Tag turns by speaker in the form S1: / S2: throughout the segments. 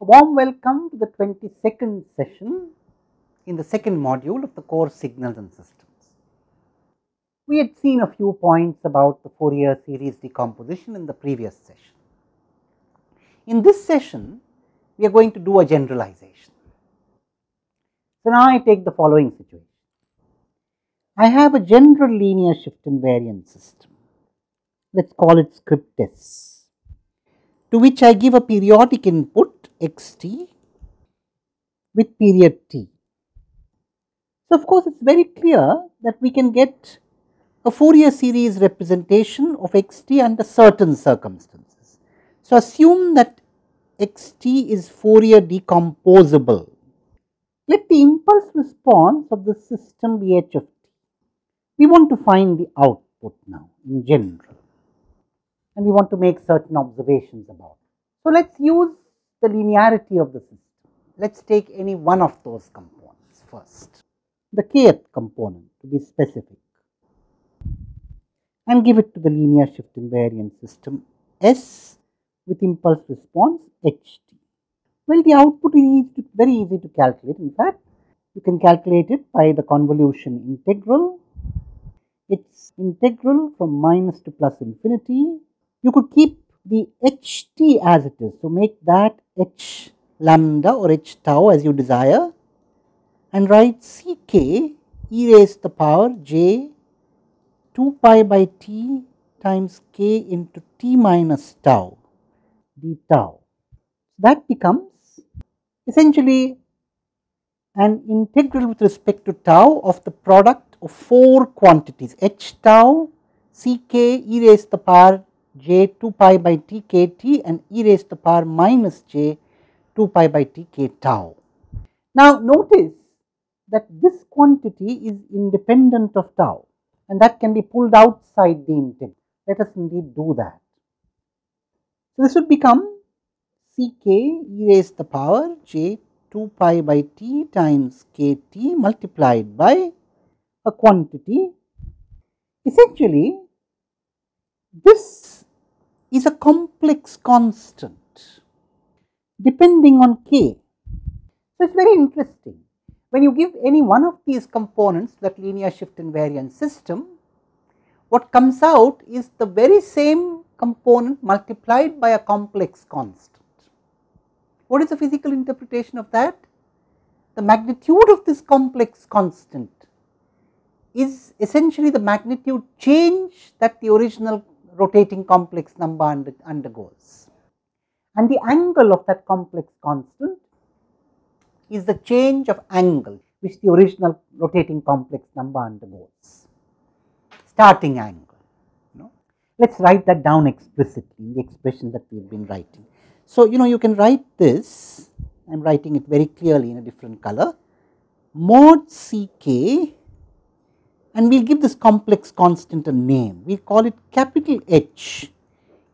S1: A warm welcome to the 22nd session in the second module of the course Signals and Systems. We had seen a few points about the Fourier series decomposition in the previous session. In this session, we are going to do a generalization. So, now I take the following situation. I have a general linear shift invariant system. Let us call it script S, to which I give a periodic input x t with period t. So, of course, it is very clear that we can get a Fourier series representation of x t under certain circumstances. So, assume that x t is Fourier decomposable. Let the impulse response of the system be h of t. We want to find the output now in general and we want to make certain observations about it. So, let us use the linearity of the system. Let us take any one of those components first, the kth component to be specific and give it to the linear shift invariant system S with impulse response h t. Well, the output is easy very easy to calculate. In fact, you can calculate it by the convolution integral. It's integral from minus to plus infinity. You could keep the h t as it is. So, make that h lambda or h tau as you desire and write c k e raised to the power j 2 pi by t times k into t minus tau d tau. That becomes essentially an integral with respect to tau of the product of four quantities h tau, c k e raised to the power j 2 pi by t k t and e raised to the power minus j 2 pi by t k tau. Now, notice that this quantity is independent of tau and that can be pulled outside the integral. Let us indeed do that. So, this would become c k e raised to the power j 2 pi by t times k t multiplied by a quantity. Essentially, this is a complex constant depending on k. So, it is very interesting. When you give any one of these components that linear shift invariant system, what comes out is the very same component multiplied by a complex constant. What is the physical interpretation of that? The magnitude of this complex constant is essentially the magnitude change that the original rotating complex number under, undergoes. And the angle of that complex constant is the change of angle which the original rotating complex number undergoes, starting angle. You know. Let us write that down explicitly in the expression that we have been writing. So, you know you can write this, I am writing it very clearly in a different color, mod C k and we will give this complex constant a name. We call it capital H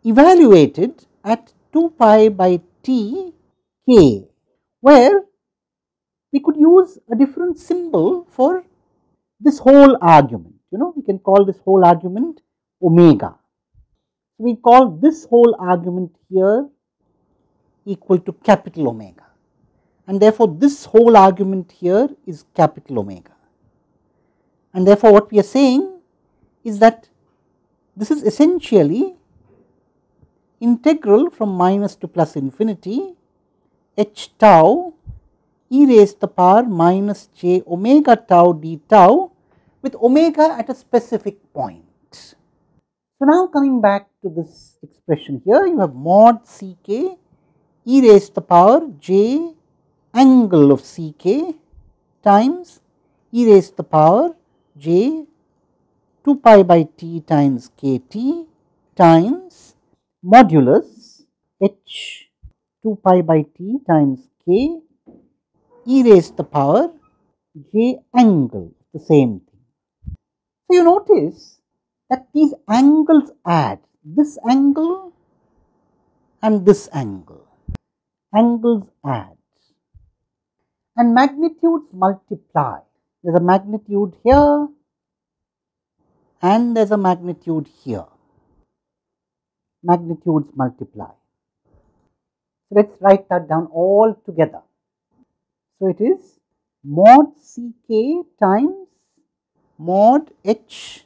S1: evaluated at 2 pi by t k, where we could use a different symbol for this whole argument. You know, we can call this whole argument omega. We call this whole argument here equal to capital omega and therefore, this whole argument here is capital omega. And therefore, what we are saying is that this is essentially integral from minus to plus infinity h tau e raised to the power minus j omega tau d tau with omega at a specific point. So, now coming back to this expression here, you have mod c k e raised to the power j angle of c k times e raised to the power j 2 pi by t times k t times modulus h 2 pi by t times k e raised to the power j angle the same thing. So, you notice that these angles add this angle and this angle, angles add and magnitudes multiply. There is a magnitude here and there is a magnitude here, magnitudes multiply. So, let us write that down all together. So, it is mod C k times mod h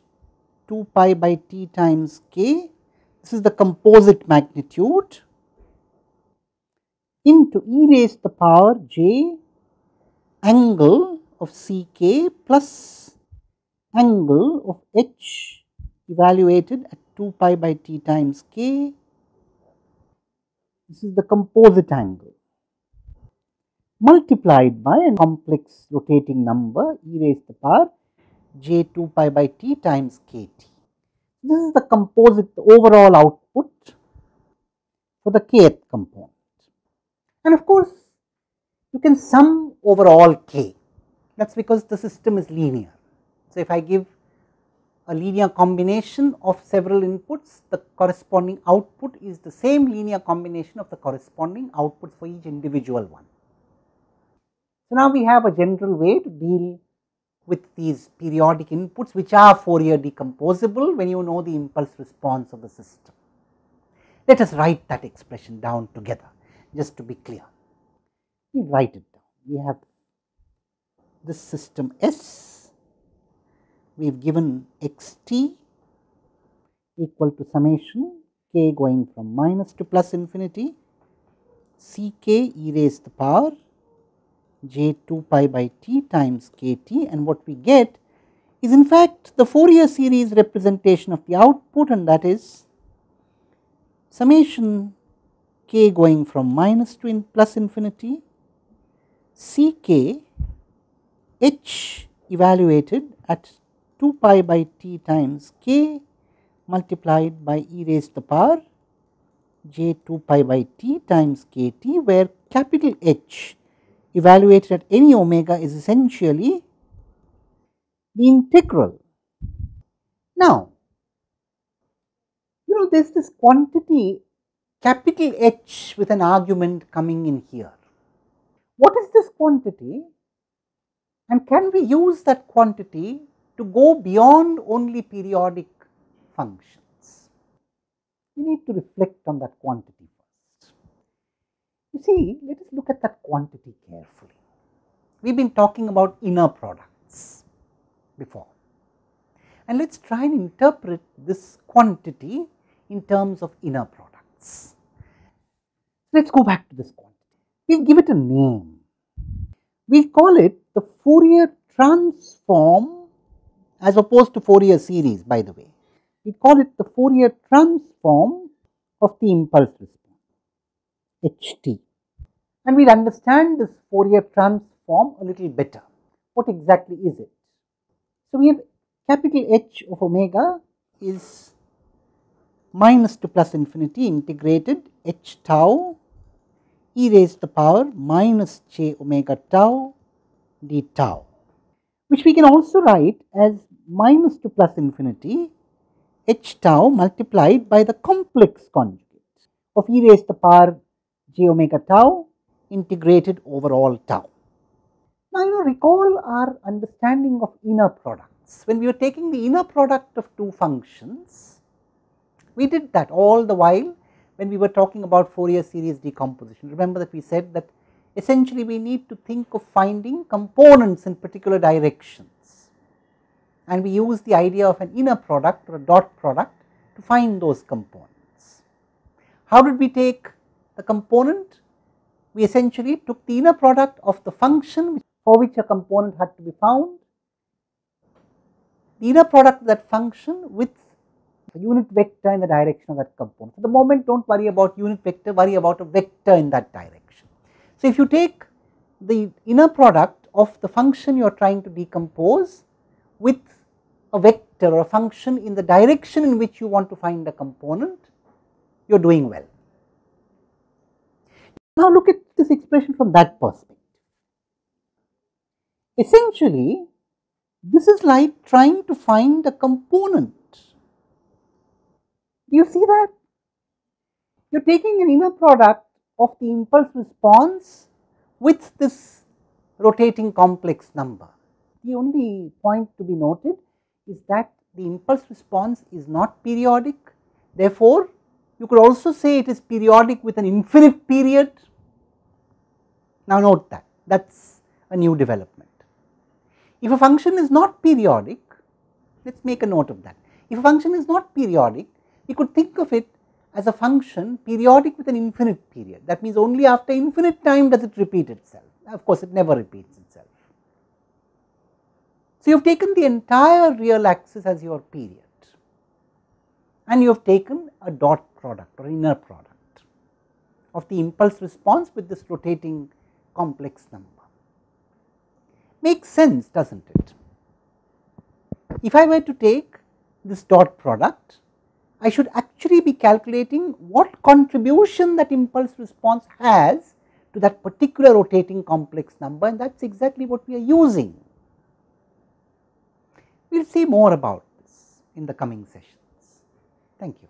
S1: 2 pi by t times k. This is the composite magnitude into e raised the power j angle of C k plus angle of h evaluated at 2 pi by t times k. This is the composite angle multiplied by a complex rotating number e raised to the power j 2 pi by t times k t. This is the composite the overall output for the kth component. And of course, you can sum over all k, that is because the system is linear. So, if I give a linear combination of several inputs, the corresponding output is the same linear combination of the corresponding outputs for each individual one. So, now we have a general way to deal with these periodic inputs which are Fourier decomposable when you know the impulse response of the system. Let us write that expression down together just to be clear. We write it down. We have this system S, we have given x t equal to summation k going from minus to plus infinity c k e raised to the power j 2 pi by t times k t and what we get is in fact the Fourier series representation of the output and that is summation k going from minus to in plus infinity c k h evaluated at 2 pi by t times k multiplied by e raised to the power j 2 pi by t times k t where capital H evaluated at any omega is essentially the integral. Now, you know there is this quantity capital H with an argument coming in here. What is this quantity and can we use that quantity to go beyond only periodic functions? We need to reflect on that quantity first. You see, let us look at that quantity carefully. We have been talking about inner products before and let us try and interpret this quantity in terms of inner products. Let us go back to this quantity. We will give it a name. We will call it the Fourier transform as opposed to Fourier series by the way. We call it the Fourier transform of the impulse response HT and we will understand this Fourier transform a little better. What exactly is it? So, we have capital H of omega is minus to plus infinity integrated h tau e raised to the power minus j omega tau d tau which we can also write as minus to plus infinity h tau multiplied by the complex conjugate of e raised to the power j omega tau integrated over all tau. Now, you know recall our understanding of inner products. When we were taking the inner product of two functions, we did that all the while when we were talking about Fourier series decomposition. Remember that we said that essentially we need to think of finding components in particular directions and we use the idea of an inner product or a dot product to find those components. How did we take the component? We essentially took the inner product of the function for which a component had to be found, the inner product of that function with a unit vector in the direction of that component. For the moment do not worry about unit vector, worry about a vector in that direction. So, if you take the inner product of the function you are trying to decompose with a vector or a function in the direction in which you want to find a component, you are doing well. Now, look at this expression from that perspective. Essentially, this is like trying to find a component. Do you see that? You are taking an inner product of the impulse response with this rotating complex number. The only point to be noted is that the impulse response is not periodic, therefore, You could also say it is periodic with an infinite period. Now note that, that is a new development. If a function is not periodic, let us make a note of that. If a function is not periodic, we could think of it as a function periodic with an infinite period. That means only after infinite time does it repeat itself. Of course, it never repeats itself. So, you have taken the entire real axis as your period and you have taken a dot product or inner product of the impulse response with this rotating complex number. Makes sense does not it? If I were to take this dot product, I should actually be calculating what contribution that impulse response has to that particular rotating complex number and that is exactly what we are using. We will see more about this in the coming sessions. Thank you.